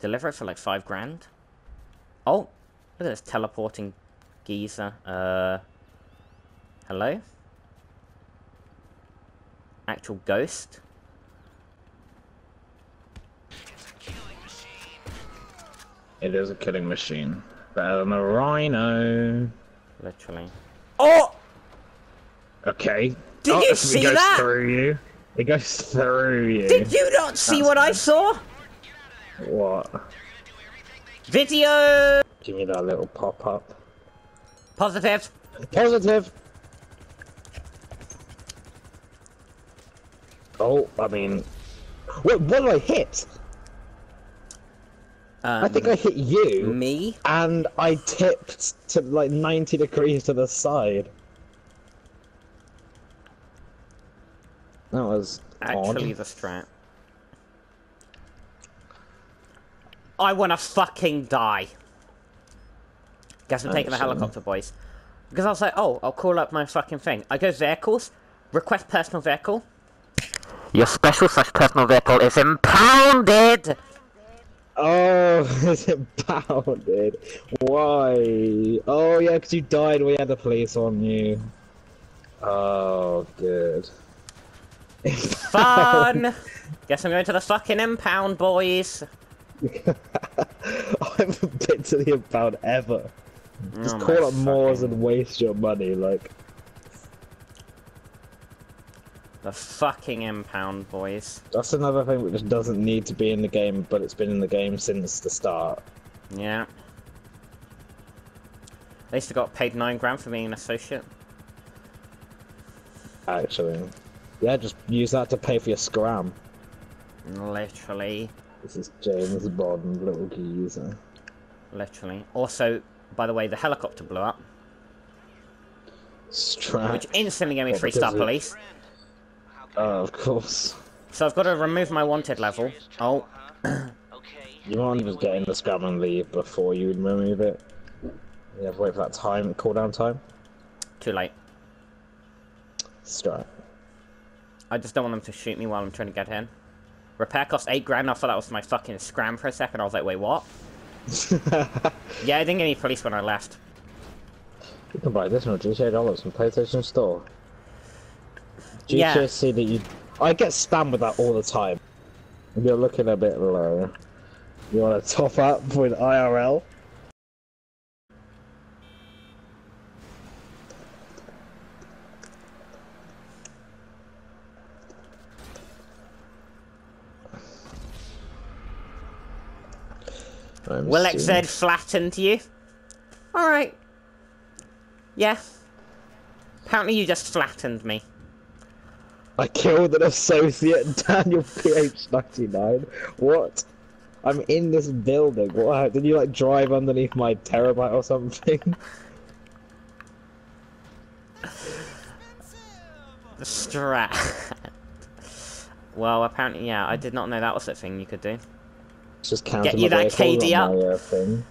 Deliver it for like five grand. Oh, look at this teleporting geezer. Uh, hello? Actual ghost? It is a killing machine. Better than a rhino. Literally. Oh! Okay. Did oh, you it see goes that? through you. It goes through you. Did you not see That's what I saw? What? Video! Give me that little pop up. Positive. Positive. Oh, I mean, what? What did I hit? Um, I think I hit you, Me? and I tipped to like 90 degrees to the side. That was Actually, odd. the strat. I wanna fucking die. Guess I'm taking the helicopter, boys. Because I was like, oh, I'll call up my fucking thing. I go vehicles, request personal vehicle. Your special slash personal vehicle is impounded! Oh, is it pounded? Why? Oh yeah, because you died. We had the police on you. Oh, good. Fun! Guess I'm going to the fucking impound, boys. I haven't been to the impound ever. Just Oh call up Mors fucking- and waste your money, like. The fucking impound, boys. That's another thing that just doesn't need to be in the game, but it's been in the game since the start. Yeah. At least I got paid nine grand for being an associate. Actually, yeah, just use that to pay for your scram. Literally. This is James Bond, little geezer. Literally. Also, by the way, the helicopter blew up, Strap. which instantly gave me Well, three star police. Oh, of course. So I've got to remove my wanted level. Oh, You want to just get in the scram and leave before you remove it. You have to wait for that time, cooldown time. too late. Strike. I just don't want them to shoot me while I'm trying to get in. Repair cost eight grand. I thought that was my fucking scram for a second. I was like, wait, what? Yeah, I didn't get any police when I left. You can buy additional GTA dollars from PlayStation Store. Yeah. GTSC that you. I get spammed with that all the time. You're looking a bit low, you want to top up with IRL? I'm Will assuming- XZ flattened you? Alright. Yeah. Apparently you just flattened me. I killed an associate, Daniel BH99. What? I'm in this building. What? Did you like drive underneath my Terrorbyte or something? the Strat. well, apparently, yeah, I did not know that was a thing you could do. Just counting you my that vehicles KD on my uh, thing.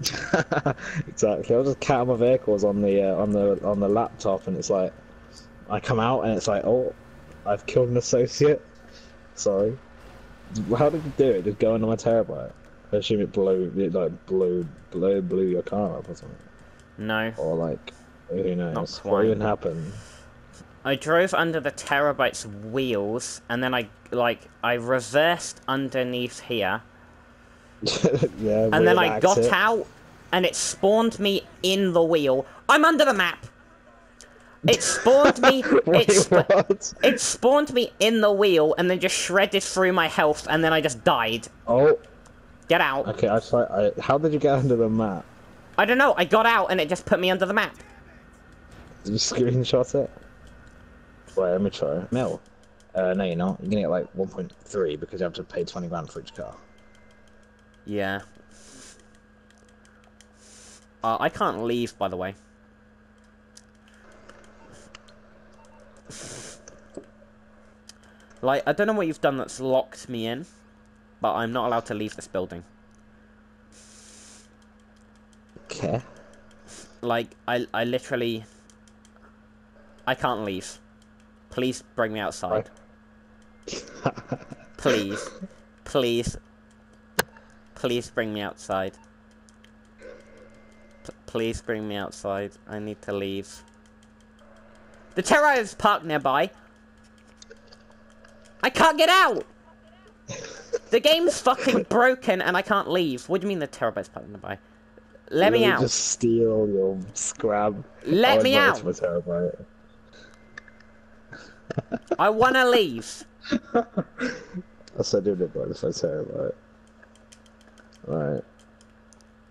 exactly. I'll just count my vehicles on the uh, on the on the laptop, and it's like I come out and it's like, oh, I've killed an associate. Sorry. How did you do it? Just go into my Terrorbyte. I assume it blew, it like blew, blew, blew your car up or something, No. or like, who knows? quite. What even happened? I drove under the Terrorbyte's wheels, and then I, like, I reversed underneath here, yeah. and then I got exit. out, and it spawned me in the wheel. I'm under the map! It spawned me. Wait, it, sp- what? it spawned me in the wheel, and then just shredded through my health, and then I just died. Oh, Get out. okay. I try. I, how did you get under the map? I don't know. I got out, and it just put me under the map. Did you screenshot it? Wait, let me try. Mil. Uh, no, you're not. You're gonna get like 1.3 because you have to pay 20 grand for each car. Yeah. Uh, I can't leave, by the way. Like, I don't know what you've done that's locked me in, but I'm not allowed to leave this building. Okay. Like, I, I literally... I can't leave. Please bring me outside. Please. Please. Please bring me outside. P please bring me outside. I need to leave. The Terror is parked nearby. I can't get out! the game's fucking broken and I can't leave. What do you mean the is parked nearby? Let me out. Just steal your scrab. Let I me out. to my Terrorbyte. I wanna leave. I said it you did buy this my Terrorbyte. Alright.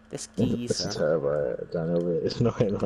This geezer. This is terrible. Don't know it. It's annoying.